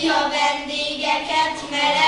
ki a vendégeket, mert